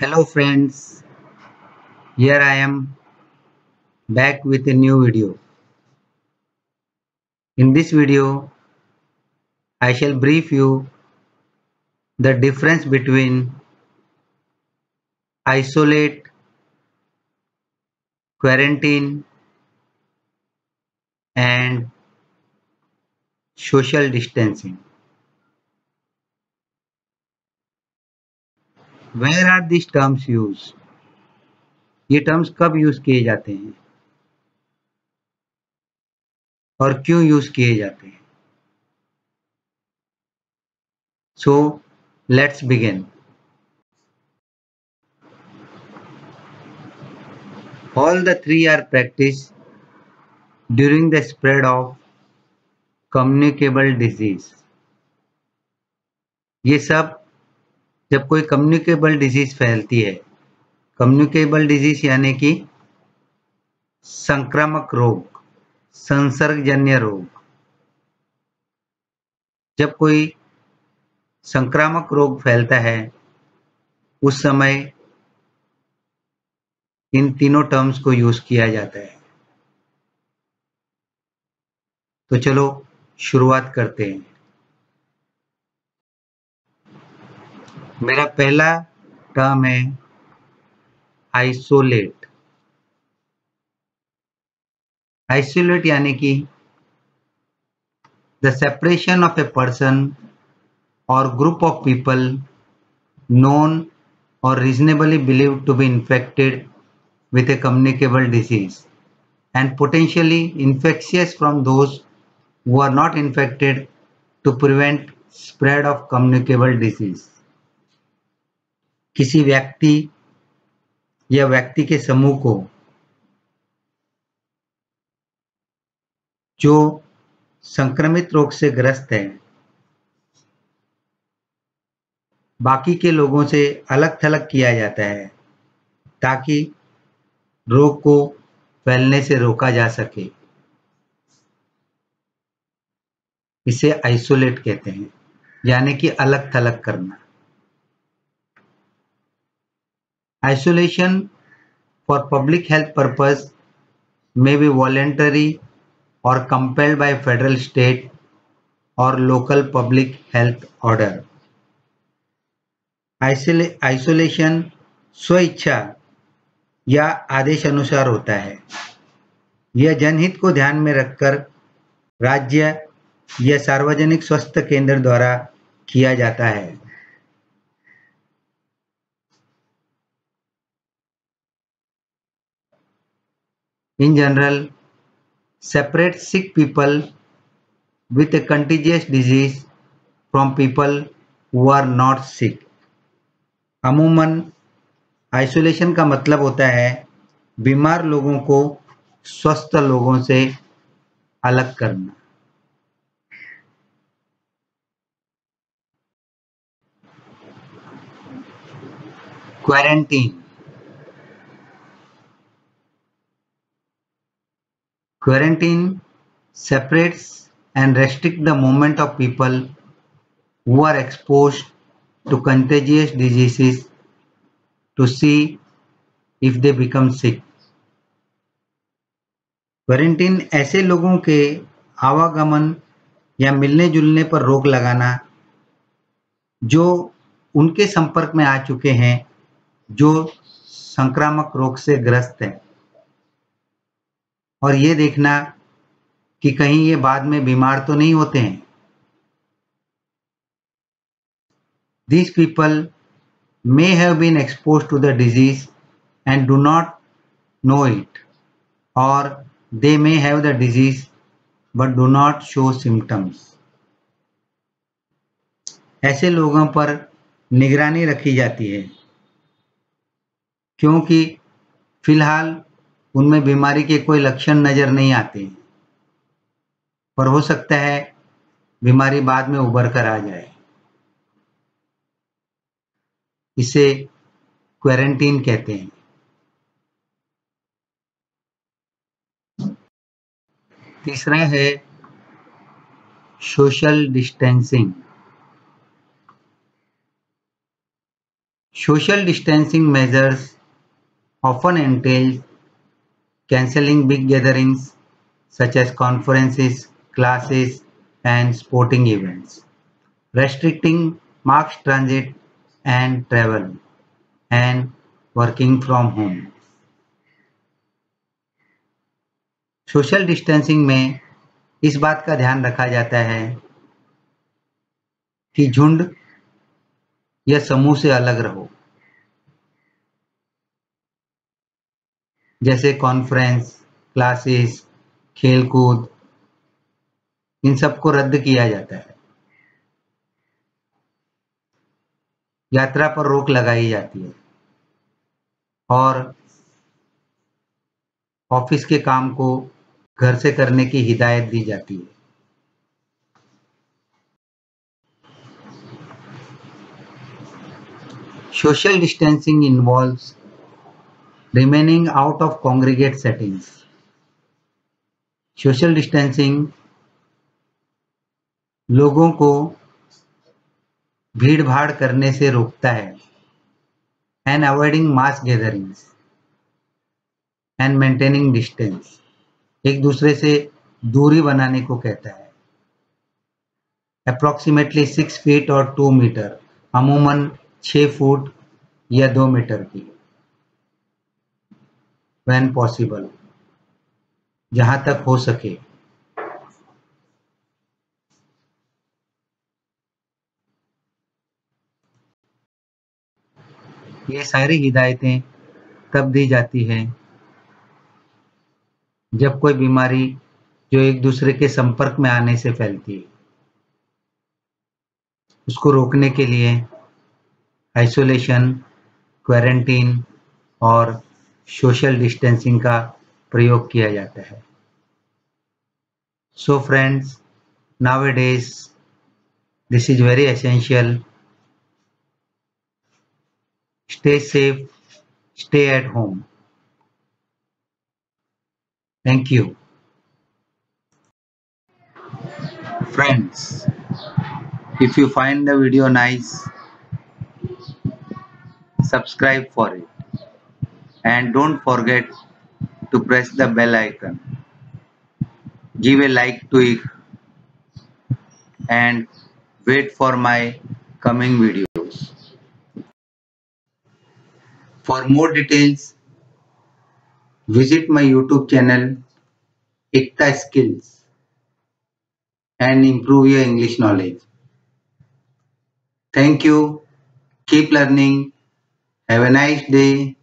Hello friends, here I am back with a new video. In this video, I shall brief you the difference between isolate, quarantine and social distancing. Where are this terms use ये terms कब use किए जाते हैं? और क्यों use किए जाते हैं? So let's begin all the three R practice during the spread of communicable disease ये सब जब कोई कम्युनिकेबल डिज़ीज़ फैलती है कम्युनिकेबल डिज़ीज़ यानी कि संक्रामक रोग, संसर्गजन्य रोग। जब कोई संक्रामक रोग फैलता है, उस समय इन तीनों टर्म्स को यूज़ किया जाता है। तो चलो शुरुआत करते हैं। मेरा पहला टर्म है आइसोलेट आइसोलेट यानी कि the separation of a person or group of people known or reasonably believe to be infected with a communicable disease and potentially infectious from those who are not infected to prevent spread of communicable disease किसी व्यक्ति या व्यक्ति के समूह को जो संक्रमित रोग से ग्रस्त है, बाकी के लोगों से अलग थलग किया जाता है ताकि रोग को फैलने से रोका जा सके। इसे आइसोलेट कहते हैं, यानी कि अलग थलग करना। Isolation for public health purpose may be voluntary or compelled by federal, state or local public health order. Isolation स्वेच्छा या आदेश अनुसार होता है यह जनहित को ध्यान में रखकर राज्य या सार्वजनिक स्वास्थ्य केंद्र द्वारा किया जाता है in general separate sick people with a contagious disease from people who are not sick. अमूमन आइसोलेशन का मतलब होता है बीमार लोगों को स्वस्थ लोगों से अलग करना quarantine Quarantine separates and restricts the movement of people who are exposed to contagious diseases to see if they become sick. Quarantine ऐसे लोगों के आवागमन या मिलने जुलने पर रोक लगाना जो उनके संपर्क में आ चुके हैं जो संक्रामक रोग से ग्रस्त हैं और ये देखना कि कहीं ये बाद में बीमार तो नहीं होते हैं। These people may have been expose to the disease and do not know it or they may have the disease but do not show symptoms ऐसे लोगों पर निगरानी रखी जाती है, क्योंकि फ़िलहाल उनमें बीमारी के कोई लक्षण नज़र नहीं आते। पर हो सकता है बीमारी बाद में उभर कर आ जाए। इसे क्वारंटीन कहते हैं। तीसरा है social distancing. Social distancing measures often entail cancelling big gatherings such as conferences, classes, and sporting events, restricting mass transit and travel, and working from home. Social distancing में इस बात का ध्यान रखा जाता है कि झुंड या समूह से अलग रहो जैसे कॉन्फ्रेंस क्लासेस खेलकूद, इन सबको रद्द किया जाता है। यात्रा पर रोक लगाई जाती है। और ऑफ़िस के काम को घर से करने की हिदायत दी जाती है। Social distancing involves remaining out of congregate settings. Social distancing. लोगों को भीड़ भाड़ करने से रोकता है। And avoiding mass gatherings and maintaining distance एक दूसरे से दूरी बनाने को कहता है। Approximately six feet or two meter अमूमन छः फुट या दो मीटर की। वैन पॉसिबल जहाँ तक हो सके। ये सारी हिदायतें तब दी जाती हैं जब कोई बीमारी जो एक दूसरे के संपर्क में आने से फैलती है। उसको रोकने के लिए आइसोलेशन क्वारंटीन और सोशल डिस्टेंसिंग का प्रयोग किया जाता है। So friends nowadays this is very essential stay safe stay at home thank you friends if you find the video nice subscribe for it and don't forget to press the bell icon give a like to it and wait for my coming videos for more details visit my youtube channel Ikta Skills and improve your English knowledge. Thank you. Keep learning have a nice day.